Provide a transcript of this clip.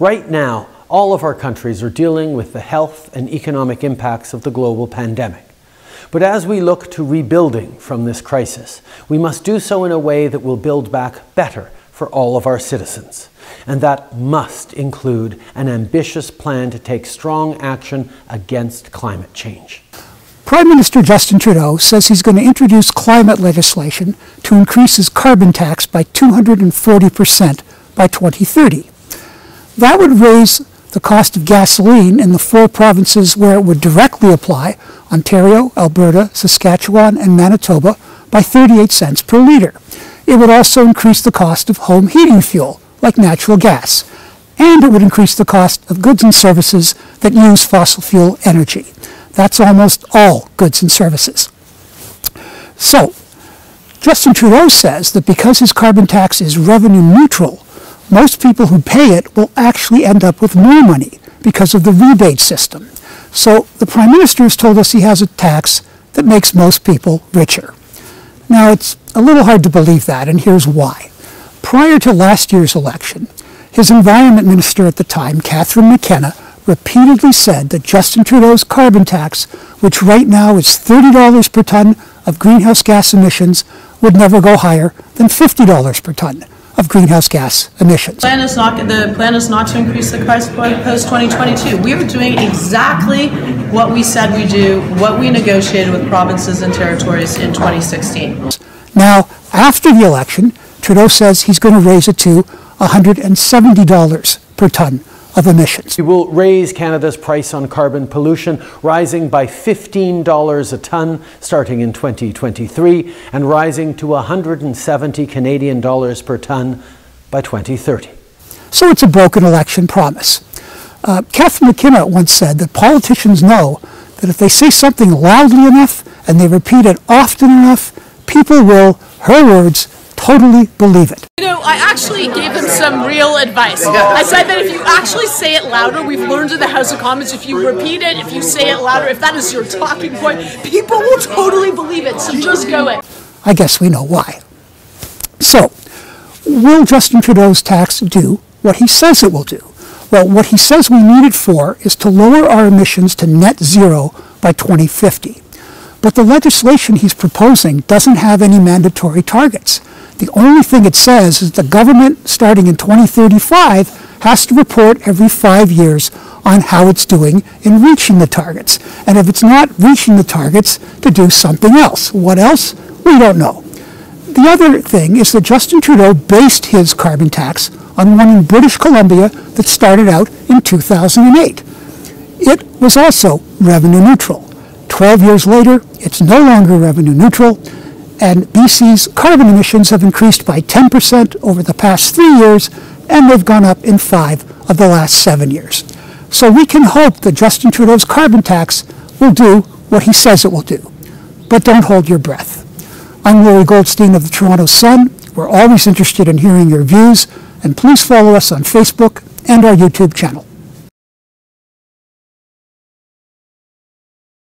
Right now, all of our countries are dealing with the health and economic impacts of the global pandemic. But as we look to rebuilding from this crisis, we must do so in a way that will build back better for all of our citizens. And that must include an ambitious plan to take strong action against climate change. Prime Minister Justin Trudeau says he's going to introduce climate legislation to increase his carbon tax by 240% by 2030. That would raise the cost of gasoline in the four provinces where it would directly apply Ontario, Alberta, Saskatchewan, and Manitoba by 38 cents per litre. It would also increase the cost of home heating fuel, like natural gas, and it would increase the cost of goods and services that use fossil fuel energy. That's almost all goods and services. So, Justin Trudeau says that because his carbon tax is revenue neutral, most people who pay it will actually end up with more money because of the rebate system. So the Prime Minister has told us he has a tax that makes most people richer. Now, it's a little hard to believe that, and here's why. Prior to last year's election, his Environment Minister at the time, Catherine McKenna, repeatedly said that Justin Trudeau's carbon tax, which right now is $30 per ton of greenhouse gas emissions, would never go higher than $50 per ton of greenhouse gas emissions. Plan is not, the plan is not to increase the price point post 2022. We are doing exactly what we said we do, what we negotiated with provinces and territories in 2016. Now, after the election, Trudeau says he's going to raise it to $170 per ton of emissions. We will raise Canada's price on carbon pollution, rising by $15 a tonne starting in 2023 and rising to 170 Canadian dollars per tonne by 2030. So it's a broken election promise. Uh, Catherine McKenna once said that politicians know that if they say something loudly enough and they repeat it often enough, people will, her words, totally believe it. You know, I actually gave them some real advice. I said that if you actually say it louder, we've learned in the House of Commons, if you repeat it, if you say it louder, if that is your talking point, people will totally believe it. So just go it. I guess we know why. So, will Justin Trudeau's tax do what he says it will do? Well, what he says we need it for is to lower our emissions to net zero by 2050. But the legislation he's proposing doesn't have any mandatory targets. The only thing it says is the government, starting in 2035, has to report every five years on how it's doing in reaching the targets. And if it's not reaching the targets, to do something else. What else? We don't know. The other thing is that Justin Trudeau based his carbon tax on one in British Columbia that started out in 2008. It was also revenue neutral. 12 years later, it's no longer revenue neutral, and BC's carbon emissions have increased by 10% over the past three years, and they've gone up in five of the last seven years. So we can hope that Justin Trudeau's carbon tax will do what he says it will do. But don't hold your breath. I'm Lorrie Goldstein of the Toronto Sun. We're always interested in hearing your views, and please follow us on Facebook and our YouTube channel.